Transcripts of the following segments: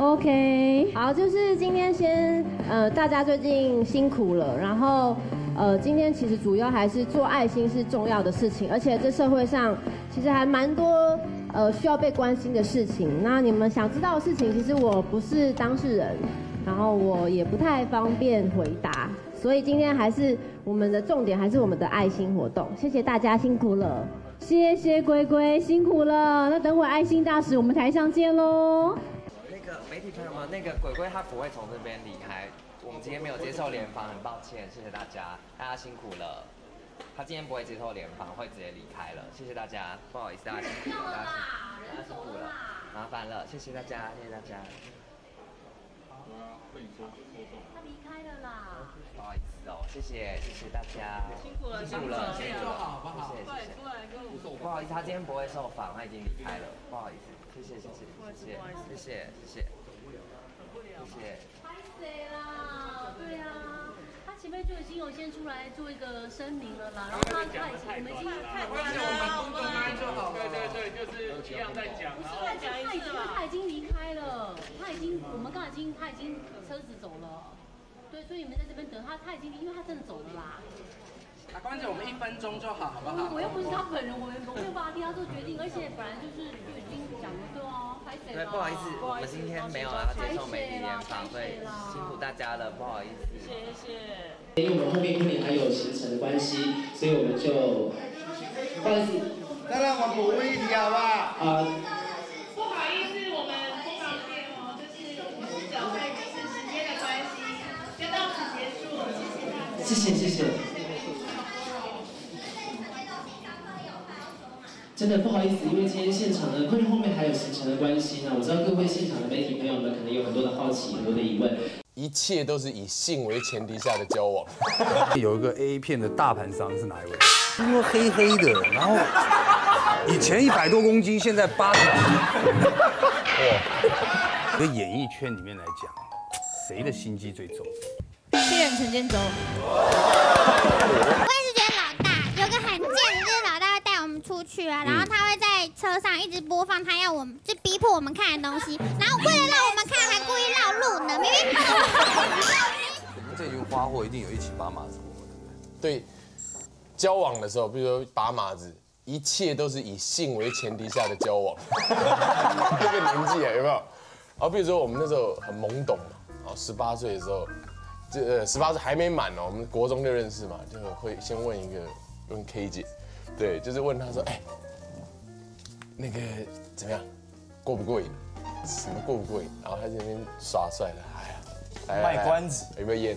OK，好，就是今天先，呃，大家最近辛苦了，然后，呃，今天其实主要还是做爱心是重要的事情，而且这社会上其实还蛮多，呃，需要被关心的事情。那你们想知道的事情，其实我不是当事人，然后我也不太方便回答，所以今天还是我们的重点还是我们的爱心活动。谢谢大家辛苦了，谢谢龟龟辛苦了。那等会爱心大使我们台上见喽。媒体朋友们，那个鬼鬼他不会从这边离开，我们今天没有接受联访，很抱歉，谢谢大家，大家辛苦了。他今天不会接受联访，会直接离开了，谢谢大家，不好意思，大家辛苦了，大家辛苦了，麻烦了，谢谢大家，谢谢大家。他离开了啦，不好意思哦，谢谢，谢谢大家，辛苦了，辛苦了，辛苦了，谢谢，谢谢。不好意思，他今天不会受访，他已经离开了，不好意思，谢谢，谢谢，谢谢，谢谢，谢谢。谢谢。拍谁啦？对啊，他前面就已经有先出来做一个声明了啦，然后他他已经我们已经看过了，我们麦就好。对对对，就是一样在讲。不是在讲，他已经他已经离开了，他已经我们刚才已经他已经车子走了，对，所以你们在这边等他，他已经因为他真的走了啦。啊，关姐，我们一分钟就好，好不好？我又不是他本人，我们我没有办法替他做决定，而且本来就是就已经讲了，对啊，拍谁？对，不好意思，我们今天没有要接受媒体联访，所以辛苦大家了，不好意思。谢谢。因为我们后面婚礼还有行程的关系，所以我们就不好意思，再让我补问一题好不好？啊。不好意思，我们通常店哦，就是缴费就是时间的关系，就到此结束了，谢谢大家。谢谢谢谢。真的不好意思，因为今天现场呢，关于后面还有行程的关系呢，我知道各位现场的媒体朋友们可能有很多的好奇，很多的疑问。一切都是以性为前提下的交往。有一个 A 片的大盘商是哪一位？听说黑黑的，然后以前一百多公斤，现在八十斤。哇！在演艺圈里面来讲，谁的心机最重？新人陈建州。啊，然后他会在车上一直播放他要我们就逼迫我们看的东西，然后为了让我们看，还故意绕路呢，明明。这群花货一定有一起拔马子过，对不对？对，交往的时候，比如说拔马子，一切都是以性为前提下的交往。这个年纪啊，有没有？然后比如说我们那时候很懵懂嘛，然后十八岁的时候，这十八岁还没满哦，我们国中就认识嘛，就会先问一个问 K 姐。对，就是问他说，哎，那个怎么样，过不过瘾？什么过不过瘾？然后他在那边耍帅了，哎呀，卖关子，有没有烟？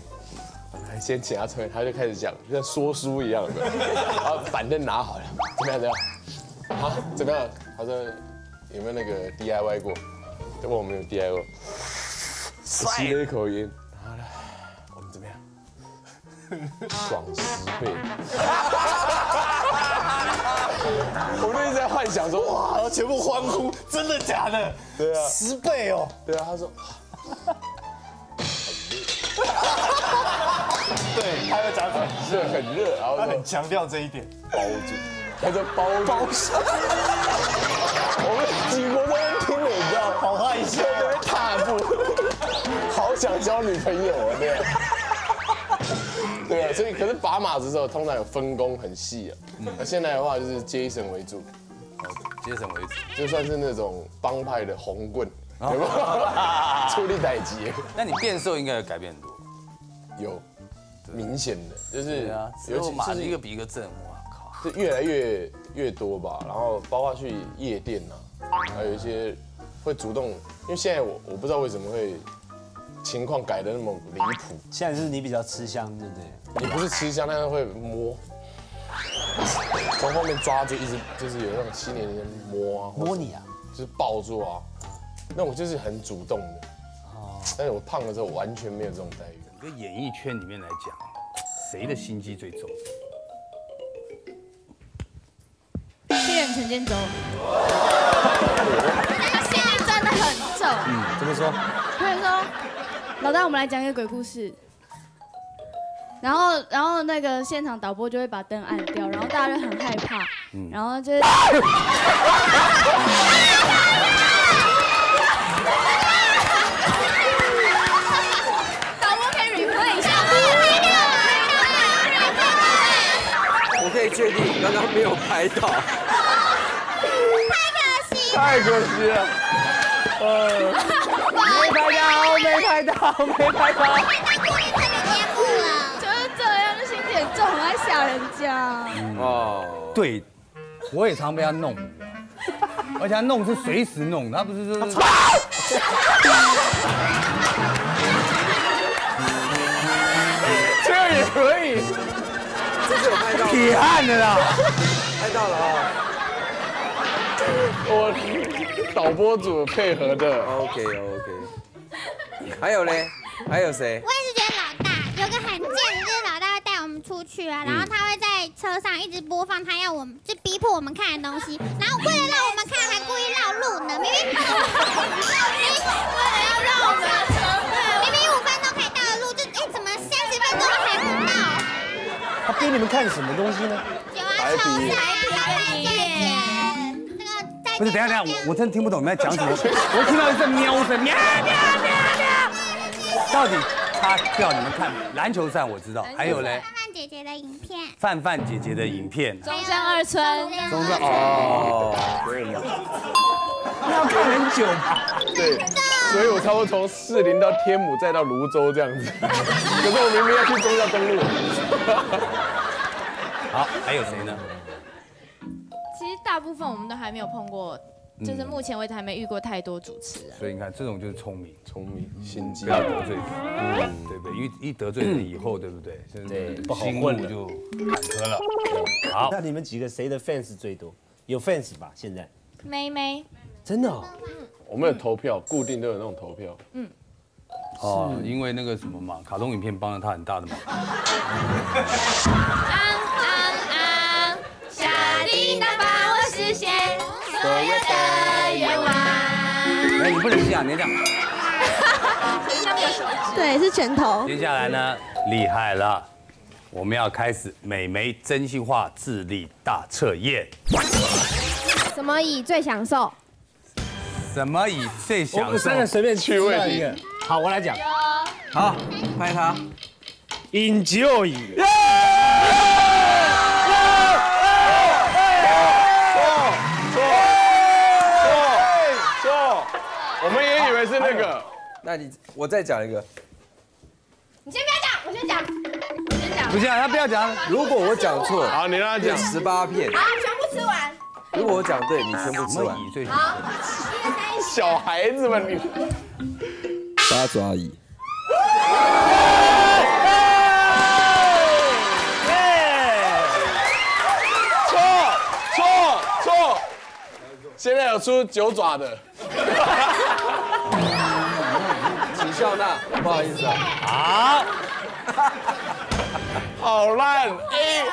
还先请他抽烟，他就开始讲，像说书一样的。然后板凳拿好了，怎么样？怎么样？好，怎么样？他说有没有那个 DIY 过？问我们有 DIY 过，吸了一口烟，然后呢，我们怎么样？爽十倍。我们一直在幻想说，哇，然后全部欢呼，真的假的？对啊，十倍哦。对啊，他说，对，他要讲很热，很热，然后他很强调这一点，包住，他说包包上。我们几国都能听，你知道吗？好害羞，在那踏步，好想交女朋友啊，对。对啊，所以可是拔马子的时候，通常有分工很细啊。那现在的话就是接神为主，接神为主，就算是那种帮派的红棍，有没有？出力代级。那你变瘦应该有改变很多，有明显的，就是啊，尤其是一个比一个正，哇靠，是越来越越多吧。然后包括去夜店呐，还有一些会主动，因为现在我我不知道为什么会。情况改的那么离谱，现在是你比较吃香，对不对？你不是吃香，但是会摸，从后面抓住，一直就是有那种七年前摸啊，摸你啊，就是抱住啊，那我就是很主动的。哦，但是我胖了之后完全没有这种待遇。在演艺圈里面来讲，谁的心机最重？新人陈建州。他心机真的很重。嗯，怎么说？所以说。老大，我们来讲一个鬼故事。然后，然后那个现场导播就会把灯按掉，然后大家就很害怕，然后就。导播可以 replay 一下吗？我可以确定刚刚没有拍到。太可惜。太可惜了。没拍到，没拍到，没拍到。就是这样，就心机很重，很爱吓人家。哦，对，我也常被他弄，而且他弄是随时弄，他不是说是。这样也可以，这是有拍到，铁汉的啦，拍到了啊。我导播组配合的。OK OK。还有嘞？还有谁？我也是觉得老大有个很贱的，就是老大会带我们出去啊，然后他会在车上一直播放他要我们就逼迫我们看的东西，然后为了让我们看，还故意绕路呢，明明 明明为了要让我们明明五分钟可以到的路，就哎怎么三十分钟还不到？他逼你们看什么东西呢？有啊，抽彩票再见，那个再不是，等下等下，我我真的听不懂你们在讲什么，我听到一阵喵声，喵喵喵喵。到底他叫你们看篮球赛，我知道，还有嘞，范范姐姐的影片，范范姐姐的影片，中山二村，中山哦，那 要看很久吧？对，所以我差不多从士林到天母再到泸州这样子。可是我明明要去中山东路。好，还有谁呢？大部分我们都还没有碰过，就是目前为止还没遇过太多主持人。所以你看，这种就是聪明，聪明，心机，不要得罪对不对？因为一得罪人以后，对不对？对，不好就坎坷了。好，那你们几个谁的 fans 最多？有 fans 吧？现在妹妹，真的哦。我们有投票，固定都有那种投票。嗯，哦，因为那个什么嘛，卡通影片帮了他很大的忙。你不能这样，你要这样。对，是拳头。接下来呢，厉害了，我们要开始美眉真心话智力大测验。什么以最享受？什么以最享受？们三个随便趣味一个。好，我来讲。好，拍他。Enjoy。们也以为是那个。那你我再讲一个。你先不要讲，我先讲，我先讲。不是啊，他不要讲。如果我讲错，好，你让他讲。十八片。好，全部吃完。如果我讲对，你全部吃完。好，小孩子们，你八爪椅。错错错，现在有出九爪的。请笑纳，不好意思。啊。好，好烂，A